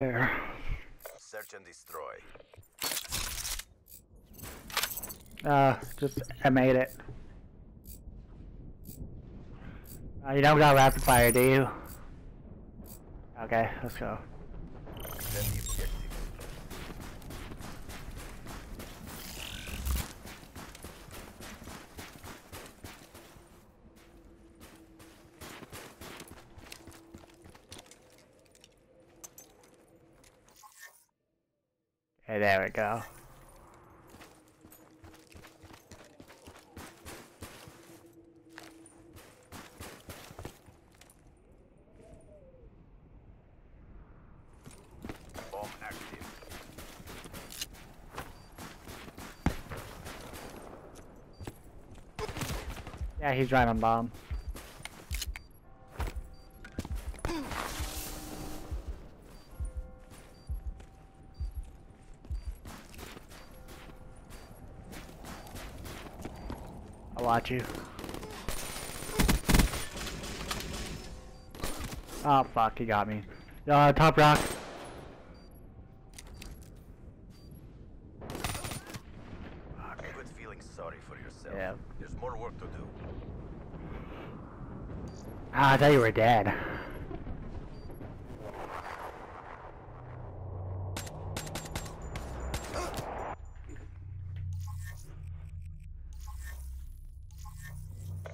There. Search and destroy. Uh, just I made it. Uh, you don't got rapid fire, do you? Okay, let's go. Okay, there we go. Yeah, he's on bomb. I'll you. Oh fuck, he got me. Uh, top rock. Quit feeling sorry for yourself. Yeah. There's more work to do. Ah, I thought you were dead.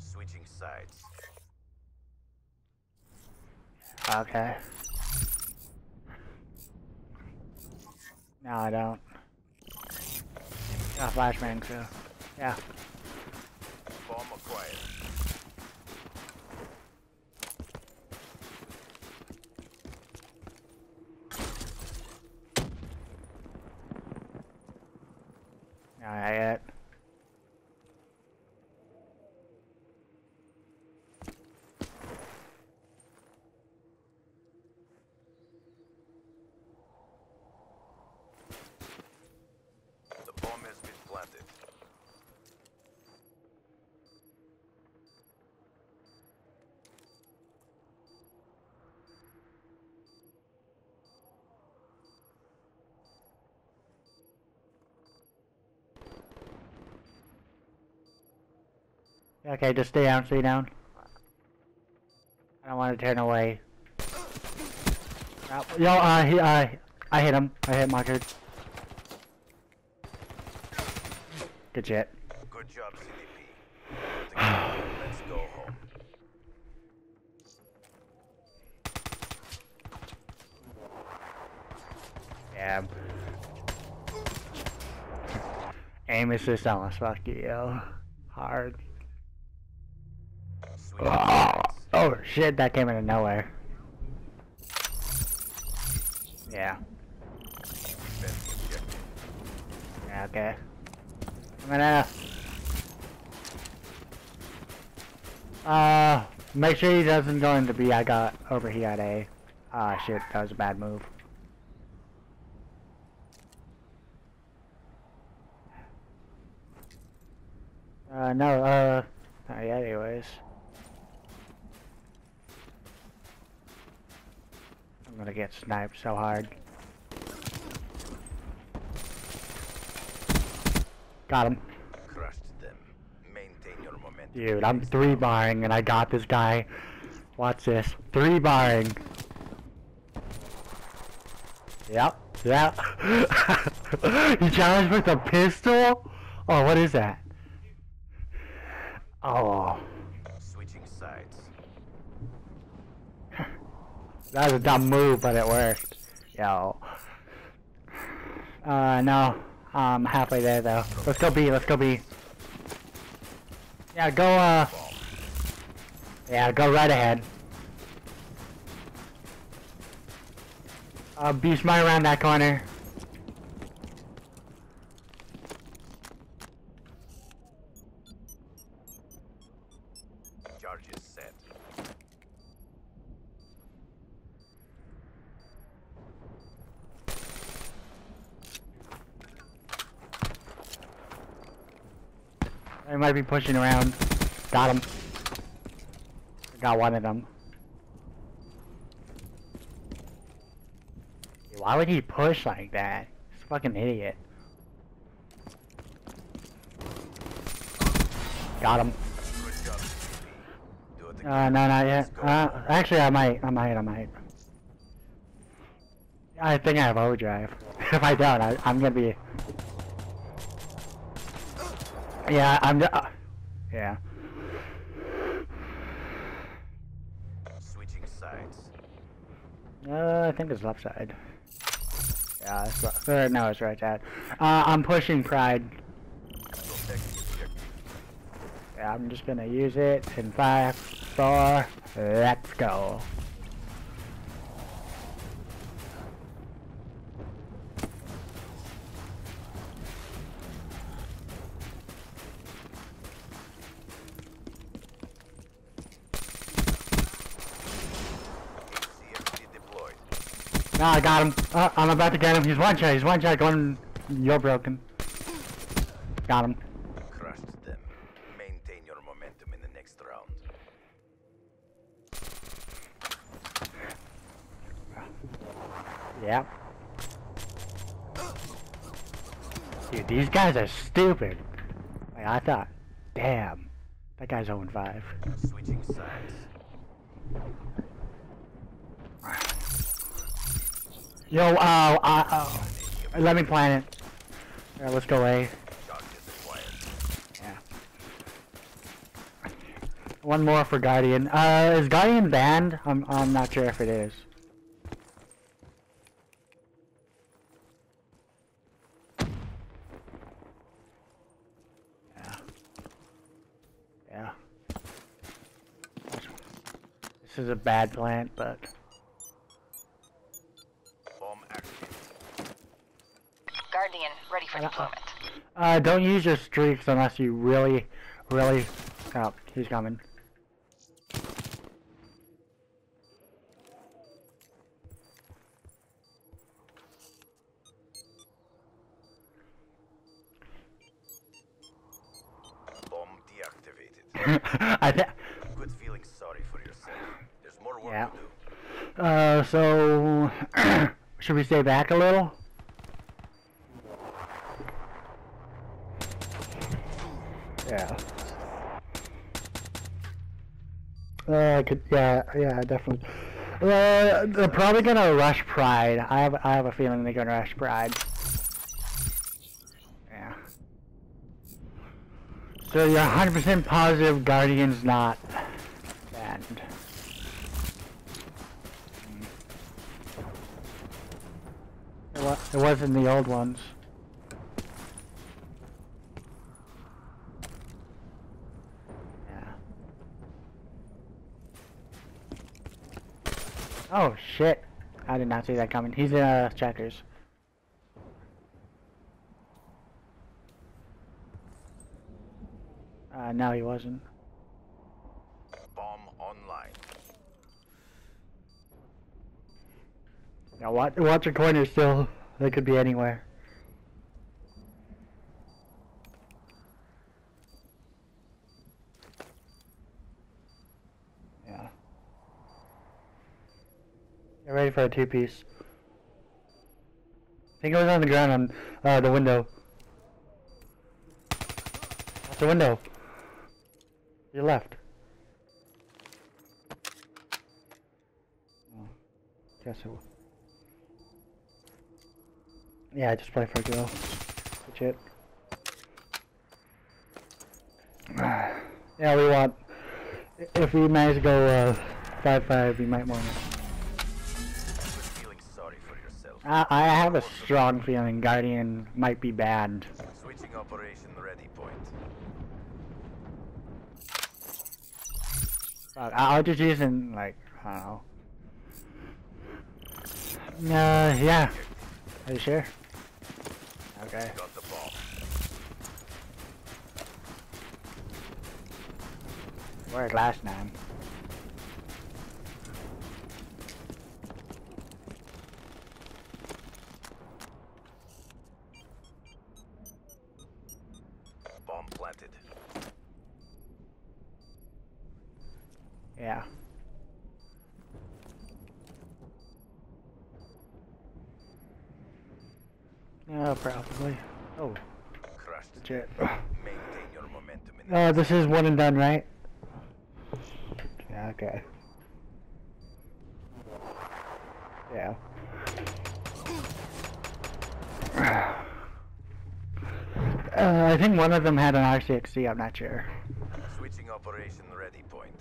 Switching sides. Okay. No, I don't. Got flashbang too. Yeah. Bomb acquired. No, yet. The bomb has been planted. Okay, just stay down, stay down. I don't want to turn away. Uh, Yo, uh, he, uh, I hit him. I hit Marker. Good shit. Good job, CDP. Let's go home. Yeah. Aim assist almost fuck you. Hard. Oh, oh shit, that came out of nowhere. Yeah. Yeah, okay. I'm gonna... Uh, make sure he doesn't go into B. I got over here at A. Ah, shit, that was a bad move. Uh, no, uh, not yet anyways. I'm gonna get sniped so hard. Got him. Crushed them. Maintain your momentum. Dude, I'm three barring and I got this guy. Watch this. Three barring. Yep. Yep. he challenged with a pistol? Oh, what is that? Oh. That was a dumb move, but it worked. Yo. Uh, no. Um, halfway there, though. Let's go B, let's go B. Yeah, go, uh... Yeah, go right ahead. Uh, be smart around that corner. Be pushing around. Got him. Got one of them. Why would he push like that? He's a fucking idiot. Got him. Uh, no, not yet. Uh, actually, I might. I might. I might. I think I have overdrive. if I don't, I, I'm gonna be. Yeah, I'm. Uh, yeah. Switching sides. Uh, I think it's left side. Yeah, it's left. Or, no, it's right side. Uh, I'm pushing pride. Protect the objective. Yeah, I'm just gonna use it in five, four, let's go. No, I got him. Uh, I'm about to get him. He's one shot. He's one shot. Going. You're broken. Got him. Crushed them. Maintain your momentum in the next round. Yep. Dude, these guys are stupid. Like, I thought, damn, that guy's 0 5. Switching sides. Yo, uh, uh, let me plan it. Yeah, let's go A. Yeah. One more for Guardian. Uh, is Guardian banned? I'm, I'm not sure if it is. Yeah. Yeah. This is a bad plant, but... Bomb active. Guardian, ready for Uh-uh. Deployment. Uh, don't use your streaks unless you really, really... Oh, he's coming. Bomb deactivated. I thi- Quit feeling sorry for yourself. There's more work Yeah. to do. Uh, so... should we stay back a little? Yeah. Uh, I could, yeah, yeah, definitely. Uh, they're probably gonna rush Pride. I have, I have a feeling they're gonna rush Pride. Yeah. So you're 100% positive Guardian's not banned. It, wa- it was in the old ones. Oh shit! I did not see that coming. He's in uh, checkers. Uh, no, he wasn't. Bomb online. Yeah, watch, watch your corner still. They could be anywhere. Yeah. Get ready for a two-piece. I think it was on the ground on uh, the window. That's the window. Your left. Oh, guess it was. Yeah, just play for a kill. Legit. yeah, we want. If we manage to go uh, five five, we might want. Quit I I have a strong feeling Guardian might be banned. Switching operation ready point. Fuck, I'll just use in like I don't know. Uh, yeah. Are you sure? Okay. Got the. Where's last time? Yeah. Yeah, probably. Oh, Crushed. legit. Maintain your momentum Uh, this is one and done, right? Yeah, okay. Yeah. Uh, I think one of them had an RCXC, I'm not sure. Switching operation ready point.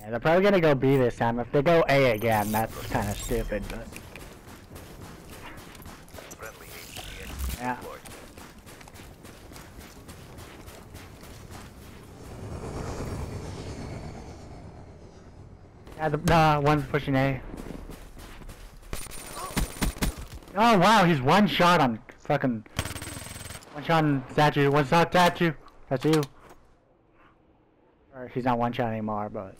Yeah, they're probably gonna go B this time. If they go A again, that's kind of stupid, but... Yeah. Yeah, the, the one's pushing A. Oh wow, he's one shot on fucking... One shot on statue, one shot statue. That's you. Or he's not one shot anymore, but...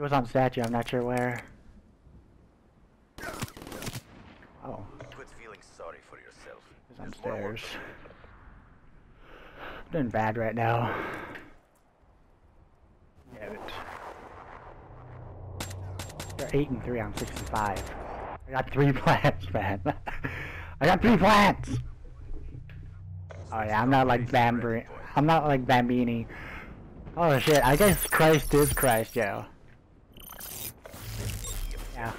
He was on statue, I'm not sure where. Oh, Quit feeling sorry for yourself. he's There's more work upstairs. Doing bad right now. Get it. They're 8 and 3 on 65. I got 3 plants, man. I got 3 plants! Oh yeah, I'm not like Bambri. I'm not like Bambini. Oh shit, I guess Christ is Christ, yo. Yeah.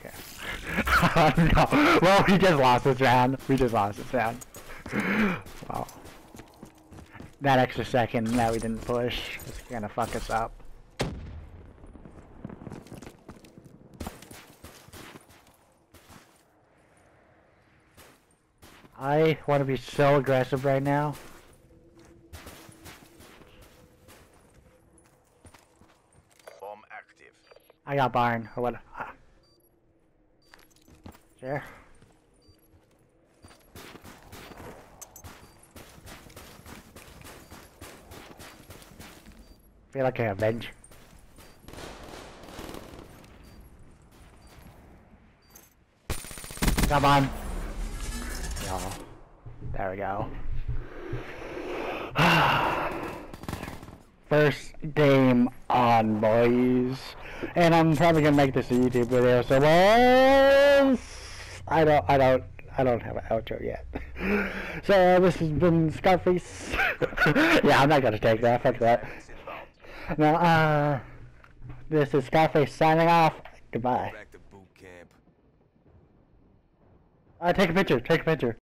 Okay. no. Well, we just lost this round. We just lost this round. wow. That extra second that we didn't push is gonna fuck us up. I want to be so aggressive right now. Bomb active. I got barn or what? Sure. Feel like I avenge. Come on. There we go. First game on, boys. And I'm probably gonna make this a YouTube video, so well, I don't, I don't, I don't have an outro yet. So uh, this has been Scarface. yeah, I'm not gonna take that. Fuck that. Now, uh, this is Scarface signing off. Goodbye. Back to boot camp. Uh, take a picture. Take a picture.